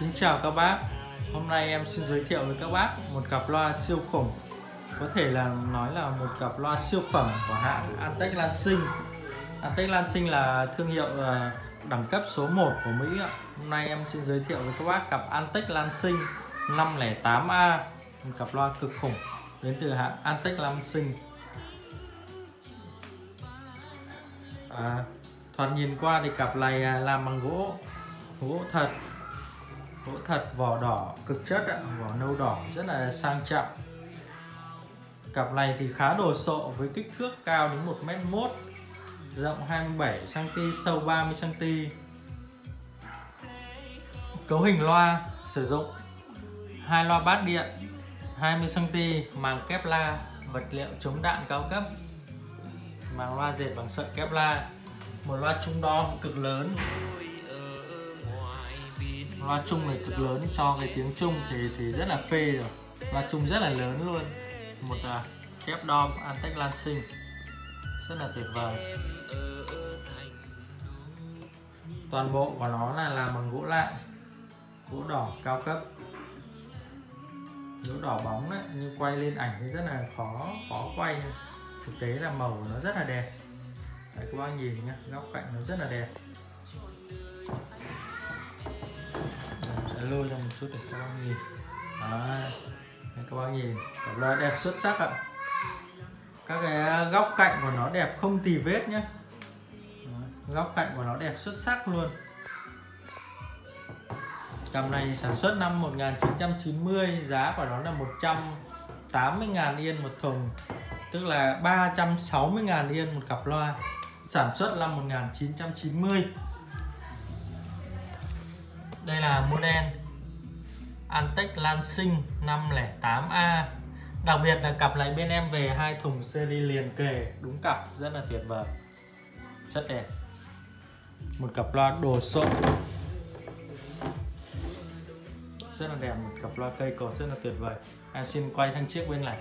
Kính chào các bác. Hôm nay em xin giới thiệu với các bác một cặp loa siêu khủng. Có thể là nói là một cặp loa siêu phẩm của hãng Antec Lansing Antec Lansing là thương hiệu ờ, đẳng cấp số 1 của Mỹ Hôm nay em xin giới thiệu với các bác cặp Antec Lansing 508A Một cặp loa cực khủng đến từ hãng Antec Lansing à, Thoạt nhìn qua thì cặp này à, làm bằng gỗ gỗ thật gỗ thật vỏ đỏ cực chất ạ, vỏ nâu đỏ rất là sang trọng. Cặp này thì khá đồ sộ với kích thước cao đến 1 m mốt, rộng 27 cm sâu 30 cm cấu hình loa, sử dụng hai loa bát điện 20 cm màng la, vật liệu chống đạn cao cấp. Màng loa dệt bằng sợi kevlar một loa trung đo cực lớn loa chung này cực lớn cho cái tiếng chung thì thì rất là phê rồi. Loa chung rất là lớn luôn. Một là kép đom Antec Lansing rất là tuyệt vời. Toàn bộ của nó là làm bằng gỗ lạ gỗ đỏ cao cấp. Gỗ đỏ bóng đấy như quay lên ảnh thì rất là khó khó quay. Thực tế là màu của nó rất là đẹp. Đấy, các bác nhìn nhá góc cạnh nó rất là đẹp lôi ra một chút để các bác nhìn. Đấy. các bác nhìn. Cặp loa đẹp xuất sắc ạ. Các cái góc cạnh của nó đẹp không tì vết nhé góc cạnh của nó đẹp xuất sắc luôn. Cặp này sản xuất năm 1990 giá của nó là 180.000 yên một thùng, tức là 360.000 yên một cặp loa. Sản xuất năm 1990 đây là model Antec Lansing 508A đặc biệt là cặp này bên em về hai thùng series liền kề, đúng cặp, rất là tuyệt vời. Rất đẹp. Một cặp loa đồ sộ. Rất là đẹp, một cặp loa cây cột, rất là tuyệt vời. Em xin quay sang chiếc bên này.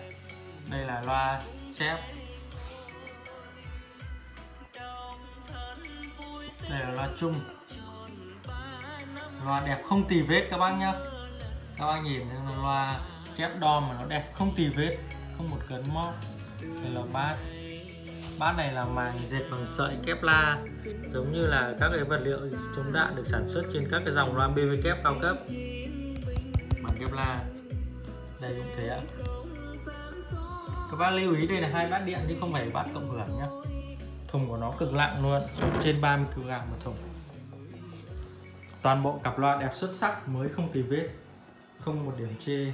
Đây là loa chép đây là loa chung loa đẹp không tì vết các bác nhá. Các bác nhìn loa chép đo mà nó đẹp không tì vết, không một cấn móp đây là bát. Bát này là màng dệt bằng sợi kevlar. Giống như là các cái vật liệu chống đạn được sản xuất trên các cái dòng loa BB kép cao cấp. Bằng kevlar. Đây cũng thế ạ. Các bác lưu ý đây là hai bát điện chứ không phải bát cộng hưởng nhá. Thùng của nó cực nặng luôn, trên 30 kg một thùng toàn bộ cặp loa đẹp xuất sắc mới không tì vết, không một điểm chê.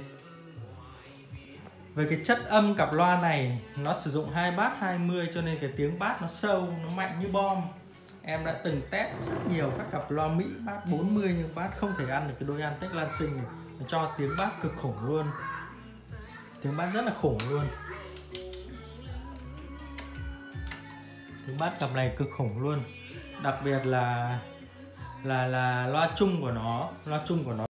Về cái chất âm cặp loa này, nó sử dụng hai bát 20 cho nên cái tiếng bát nó sâu, nó mạnh như bom. Em đã từng test rất nhiều các cặp loa Mỹ bát 40 nhưng bát không thể ăn được cái đôi Antec Lansing này. Nó cho tiếng bát cực khủng luôn. Tiếng bát rất là khủng luôn. Tiếng bát cặp này cực khủng luôn. Đặc biệt là là là loa chung của nó loa chung của nó.